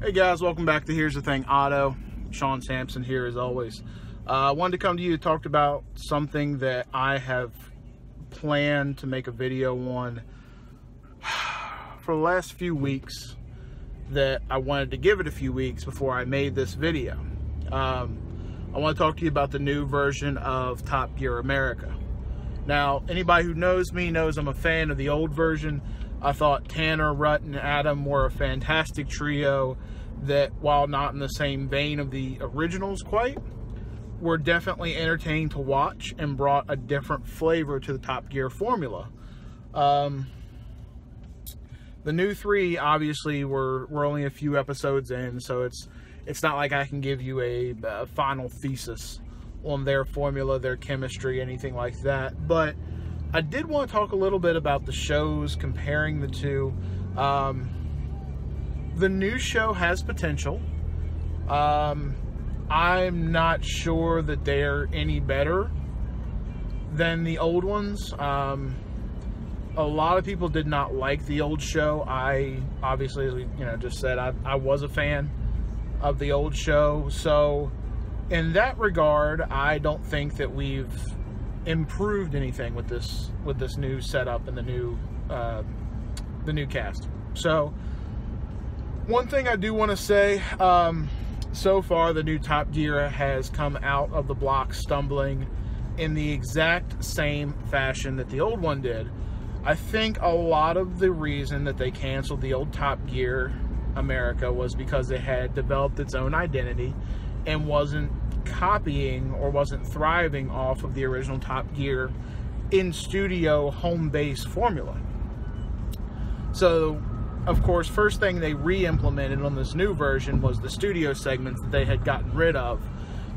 Hey guys, welcome back to Here's the Thing Auto. Shawn Sampson here as always. Uh, I wanted to come to you to talk about something that I have planned to make a video on for the last few weeks that I wanted to give it a few weeks before I made this video. Um, I want to talk to you about the new version of Top Gear America. Now, anybody who knows me knows I'm a fan of the old version. I thought Tanner, Rut, and Adam were a fantastic trio that, while not in the same vein of the originals quite, were definitely entertaining to watch and brought a different flavor to the Top Gear formula. Um, the new three, obviously, we're, we're only a few episodes in, so it's it's not like I can give you a, a final thesis on their formula, their chemistry, anything like that. But I did want to talk a little bit about the shows, comparing the two. Um, the new show has potential. Um, I'm not sure that they're any better than the old ones. Um, a lot of people did not like the old show. I obviously, as we you know just said, I, I was a fan of the old show. So, in that regard, I don't think that we've improved anything with this with this new setup and the new uh, the new cast. So one thing I do want to say, um, so far the new Top Gear has come out of the block stumbling in the exact same fashion that the old one did. I think a lot of the reason that they canceled the old Top Gear America was because it had developed its own identity and wasn't copying or wasn't thriving off of the original Top Gear in studio home base formula. So, of course, first thing they re implemented on this new version was the studio segments that they had gotten rid of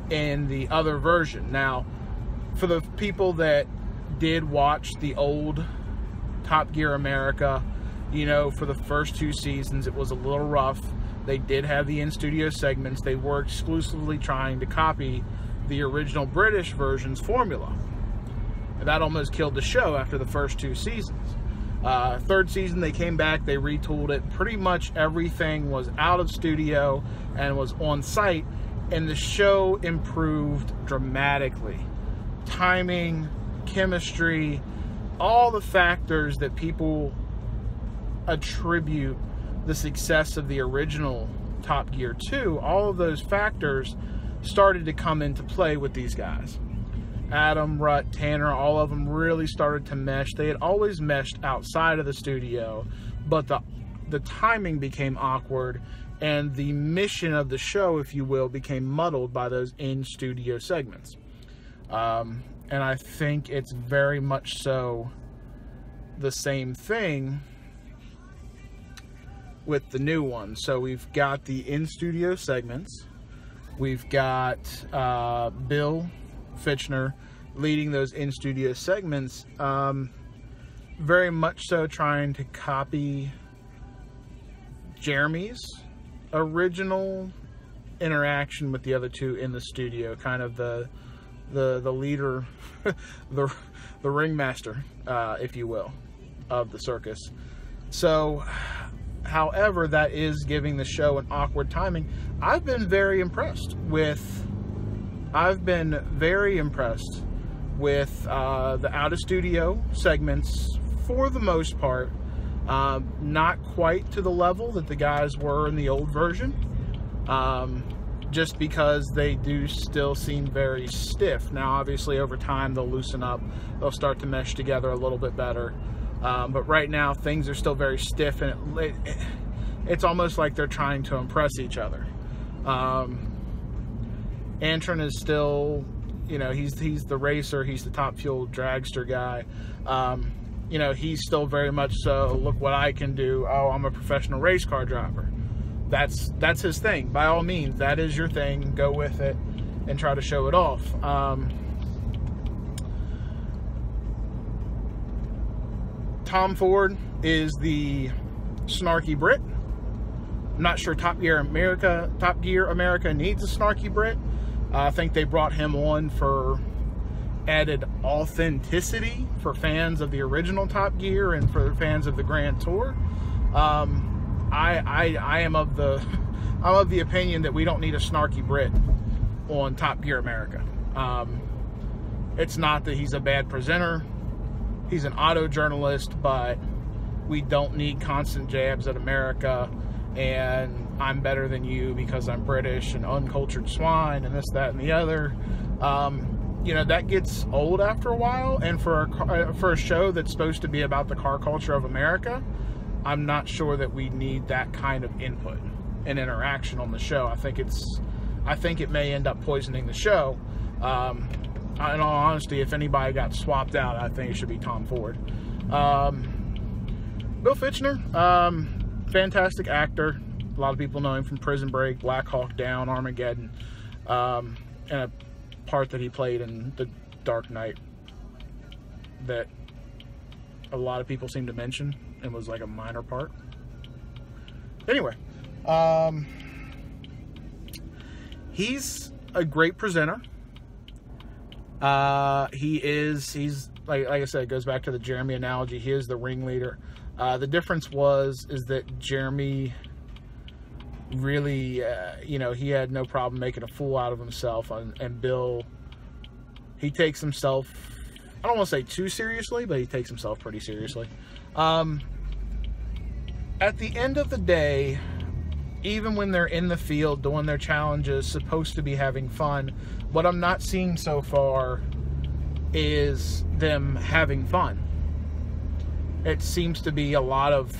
in the other version. Now, for the people that did watch the old Top Gear America, you know, for the first two seasons, it was a little rough they did have the in-studio segments. They were exclusively trying to copy the original British version's formula. And that almost killed the show after the first two seasons. Uh, third season, they came back, they retooled it. Pretty much everything was out of studio and was on site, and the show improved dramatically. Timing, chemistry, all the factors that people attribute the success of the original Top Gear to, all of those factors started to come into play with these guys. Adam, Rut, Tanner, all of them really started to mesh. They had always meshed outside of the studio, but the the timing became awkward and the mission of the show, if you will, became muddled by those in-studio segments. Um, and I think it's very much so the same thing with the new one. So we've got the in-studio segments. We've got uh, Bill Fichtner leading those in-studio segments. Um, very much so trying to copy Jeremy's original interaction with the other two in the studio, kind of the the the leader, the the ringmaster, uh, if you will, of the circus. So However, that is giving the show an awkward timing. I've been very impressed with. I've been very impressed with uh, the out of studio segments for the most part. Um, not quite to the level that the guys were in the old version, um, just because they do still seem very stiff. Now, obviously, over time they'll loosen up, they'll start to mesh together a little bit better. Um, but right now, things are still very stiff, and it, it, it's almost like they're trying to impress each other. Um, Antron is still, you know, he's he's the racer, he's the top fuel dragster guy. Um, you know, he's still very much so. Look what I can do. Oh, I'm a professional race car driver. That's that's his thing. By all means, that is your thing. Go with it and try to show it off. Um, Tom Ford is the snarky Brit. I'm not sure Top Gear America Top Gear America needs a snarky Brit. Uh, I think they brought him on for added authenticity for fans of the original Top Gear and for fans of the Grand Tour. Um, I, I I am of the I'm of the opinion that we don't need a snarky Brit on Top Gear America. Um, it's not that he's a bad presenter. He's an auto journalist, but we don't need constant jabs at America and I'm better than you because I'm British and uncultured swine and this, that, and the other. Um, you know that gets old after a while, and for a, uh, for a show that's supposed to be about the car culture of America, I'm not sure that we need that kind of input and interaction on the show. I think it's, I think it may end up poisoning the show. Um, in all honesty, if anybody got swapped out, I think it should be Tom Ford. Um, Bill Fichtner, um, fantastic actor. A lot of people know him from Prison Break, Black Hawk Down, Armageddon, um, and a part that he played in The Dark Knight that a lot of people seem to mention and was like a minor part. Anyway, um, he's a great presenter. Uh, he is, he's, like, like I said, it goes back to the Jeremy analogy. He is the ringleader. Uh, the difference was, is that Jeremy really, uh, you know, he had no problem making a fool out of himself. And, and Bill, he takes himself, I don't want to say too seriously, but he takes himself pretty seriously. Um, at the end of the day, even when they're in the field doing their challenges, supposed to be having fun, what I'm not seeing so far is them having fun. It seems to be a lot of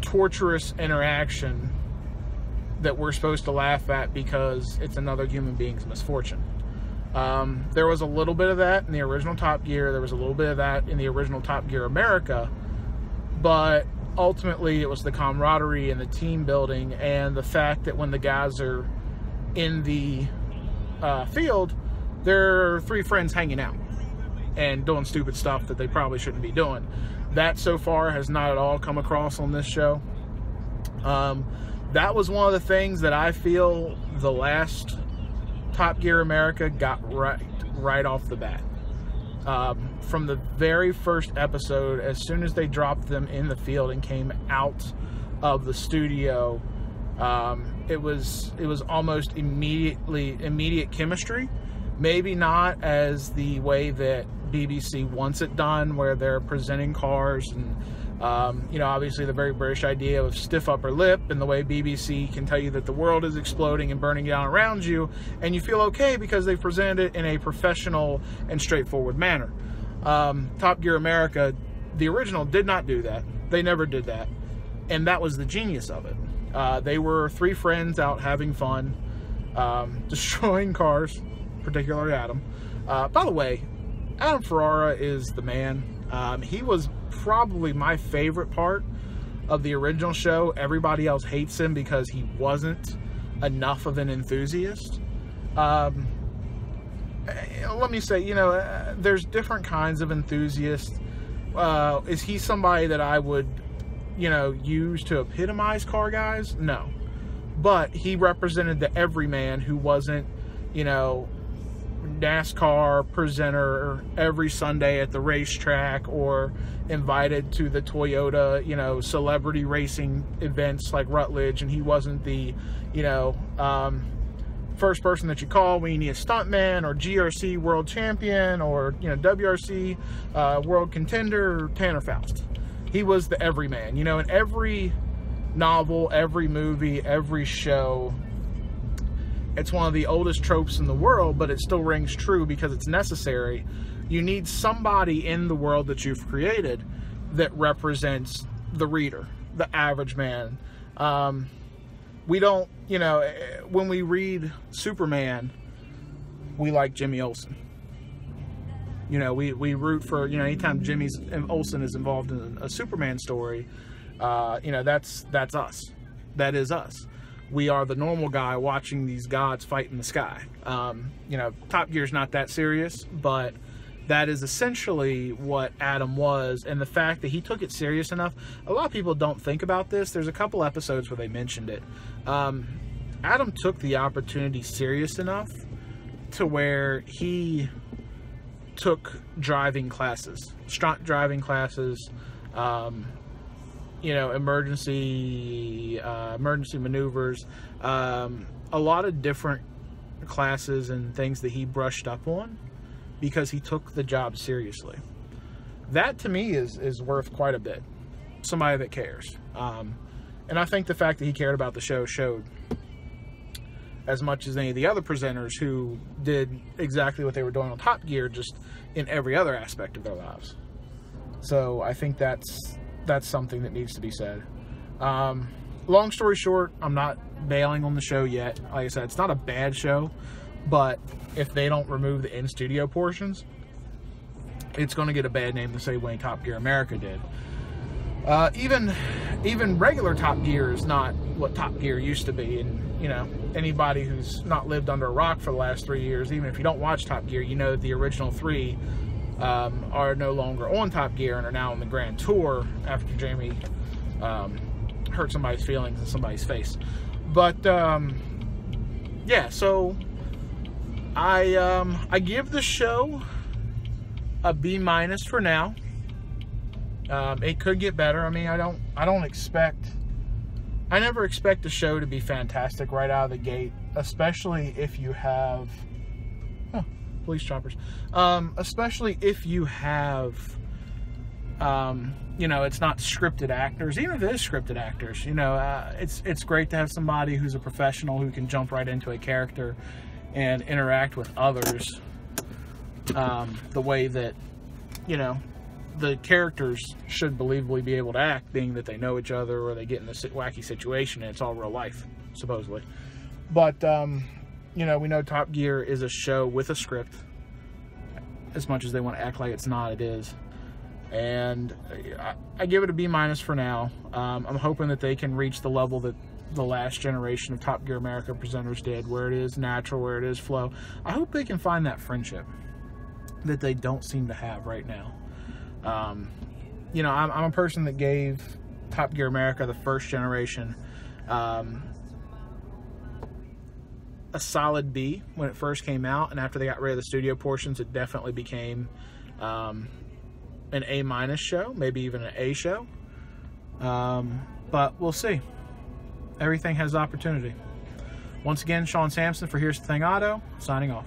torturous interaction that we're supposed to laugh at because it's another human being's misfortune. Um, there was a little bit of that in the original Top Gear. There was a little bit of that in the original Top Gear America. But ultimately, it was the camaraderie and the team building and the fact that when the guys are in the uh, field, they're three friends hanging out and doing stupid stuff that they probably shouldn't be doing. That so far has not at all come across on this show. Um, that was one of the things that I feel the last Top Gear America got right right off the bat. Um, from the very first episode, as soon as they dropped them in the field and came out of the studio, um, it was it was almost immediately immediate chemistry. Maybe not as the way that BBC wants it done, where they're presenting cars and um, you know, obviously the very British idea of stiff upper lip and the way BBC can tell you that the world is exploding and burning down around you, and you feel okay because they present it in a professional and straightforward manner. Um, Top Gear America, the original, did not do that. They never did that. And that was the genius of it. Uh, they were three friends out having fun, um, destroying cars, particularly Adam. Uh, by the way, Adam Ferrara is the man. Um, he was probably my favorite part of the original show. Everybody else hates him because he wasn't enough of an enthusiast. Um, eh, let me say, you know, uh, there's different kinds of enthusiasts. Uh, is he somebody that I would, you know, use to epitomize car guys? No. But he represented the everyman who wasn't, you know, NASCAR presenter every Sunday at the racetrack or invited to the Toyota, you know, celebrity racing events like Rutledge, and he wasn't the, you know, um, first person that you call when you need a stuntman or GRC world champion or, you know, WRC uh, world contender, Tanner Foust. He was the everyman, you know, in every novel, every movie, every show, it's one of the oldest tropes in the world, but it still rings true because it's necessary. You need somebody in the world that you've created that represents the reader, the average man. Um, we don't, you know, when we read Superman, we like Jimmy Olsen. You know, we, we root for, you know, anytime Jimmy Olsen is involved in a Superman story, uh, you know, that's, that's us. That is us we are the normal guy watching these gods fight in the sky. Um, you know, Top Gear's not that serious, but that is essentially what Adam was. And the fact that he took it serious enough, a lot of people don't think about this. There's a couple episodes where they mentioned it. Um, Adam took the opportunity serious enough to where he took driving classes, driving classes, um, you know, emergency uh, emergency maneuvers, um, a lot of different classes and things that he brushed up on because he took the job seriously. That to me is is worth quite a bit. Somebody that cares, um, and I think the fact that he cared about the show showed as much as any of the other presenters who did exactly what they were doing on Top Gear, just in every other aspect of their lives. So I think that's that's something that needs to be said. Um, long story short, I'm not bailing on the show yet. Like I said, it's not a bad show, but if they don't remove the in-studio portions, it's going to get a bad name the same way Top Gear America did. Uh, even even regular Top Gear is not what Top Gear used to be, and you know anybody who's not lived under a rock for the last three years, even if you don't watch Top Gear, you know the original three um, are no longer on Top Gear and are now on the Grand Tour after Jamie um, hurt somebody's feelings and somebody's face. But um, yeah, so I um, I give the show a B minus for now. Um, it could get better. I mean, I don't I don't expect I never expect a show to be fantastic right out of the gate, especially if you have police choppers. Um, especially if you have, um, you know, it's not scripted actors. Even if it is scripted actors, you know, uh, it's it's great to have somebody who's a professional who can jump right into a character and interact with others um, the way that, you know, the characters should believably be able to act, being that they know each other or they get in this wacky situation and it's all real life, supposedly. But um, you know, we know Top Gear is a show with a script. As much as they want to act like it's not, it is. And I, I give it a B minus for now. Um, I'm hoping that they can reach the level that the last generation of Top Gear America presenters did, where it is natural, where it is flow. I hope they can find that friendship that they don't seem to have right now. Um, you know, I'm, I'm, a person that gave Top Gear America, the first generation, um, a solid B when it first came out, and after they got rid of the studio portions, it definitely became um, an A minus show, maybe even an A show. Um, but we'll see. Everything has opportunity. Once again, Shawn Sampson for Here's the Thing Auto, signing off.